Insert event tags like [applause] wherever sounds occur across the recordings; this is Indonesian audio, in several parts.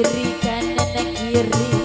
kiri kanan kiri.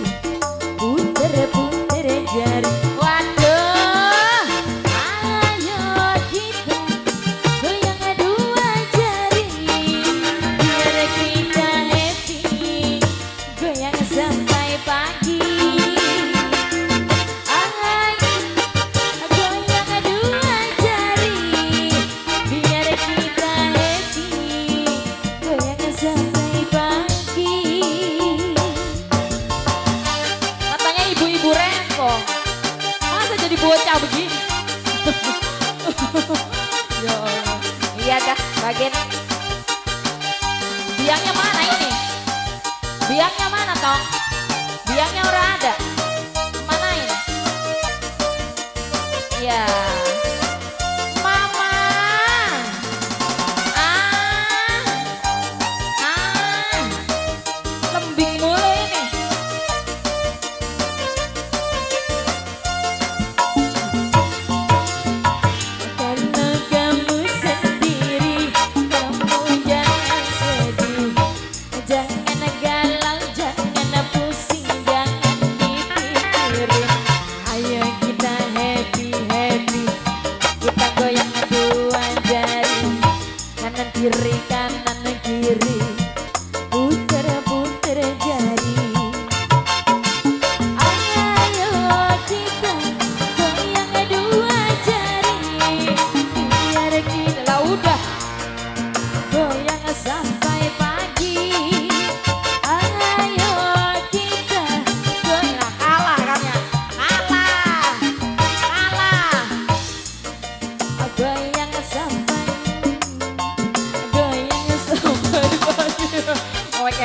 Bagian biangnya mana ini? Biangnya mana toh biangnya orang ada kanan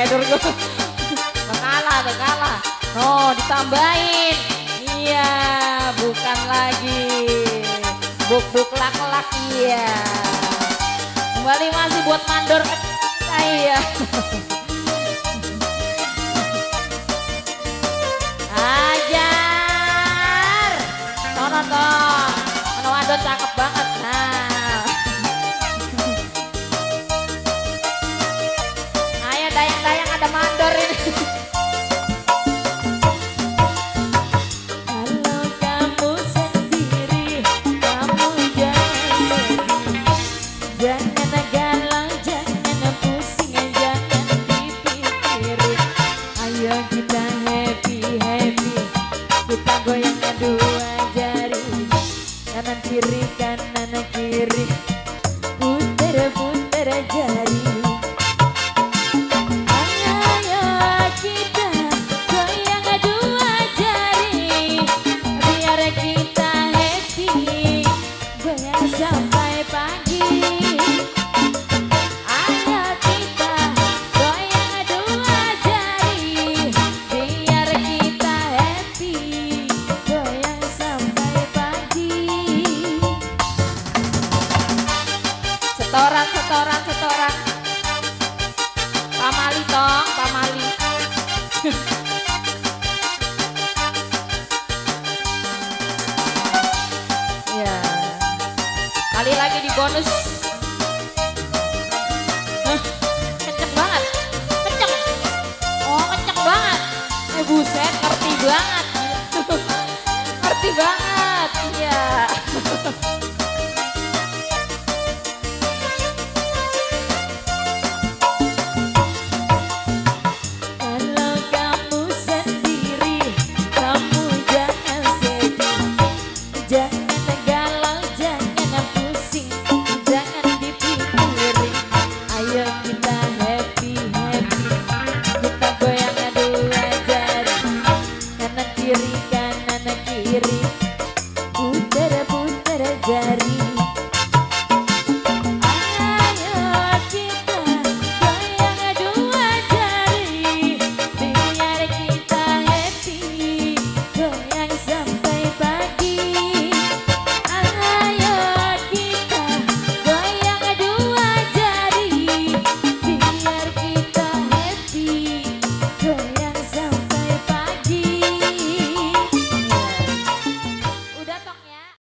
Oh kedur gue tuh kalah. No ditambahin. Iya bukan lagi. Buk buk lak lak iya. Kembali masih buat mandor. Kita iya. Ajar. Tono toh tono wadon cakep banget. Nah Jan setoran setoran setoran. Pamali tong pamali. [laughs] Ya kali lagi di bonus. Kenceng banget. Kenceng. Oh kenceng banget. Eh buset ngerti banget. [laughs] Ngerti banget. you.